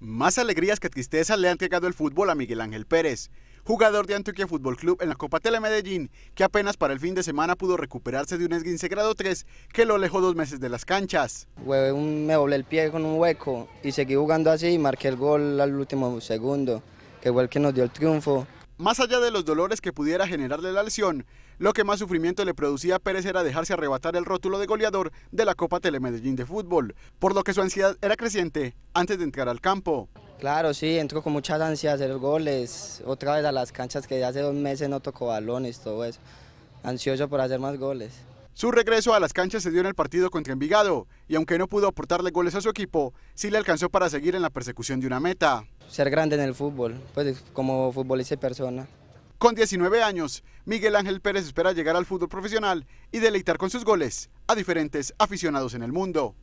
Más alegrías que tristezas le han entregado el fútbol a Miguel Ángel Pérez, jugador de Antioquia Fútbol Club en la Copa Telemedellín, que apenas para el fin de semana pudo recuperarse de un esguince grado 3 que lo alejó dos meses de las canchas. me doblé el pie con un hueco y seguí jugando así y marqué el gol al último segundo, que fue el que nos dio el triunfo. Más allá de los dolores que pudiera generarle la lesión, lo que más sufrimiento le producía a Pérez era dejarse arrebatar el rótulo de goleador de la Copa Telemedellín de fútbol, por lo que su ansiedad era creciente antes de entrar al campo. Claro, sí, entro con muchas ansias hacer goles, otra vez a las canchas que hace dos meses no tocó balones, todo eso. Ansioso por hacer más goles. Su regreso a las canchas se dio en el partido contra Envigado y aunque no pudo aportarle goles a su equipo, sí le alcanzó para seguir en la persecución de una meta. Ser grande en el fútbol, pues como futbolista y persona. Con 19 años, Miguel Ángel Pérez espera llegar al fútbol profesional y deleitar con sus goles a diferentes aficionados en el mundo.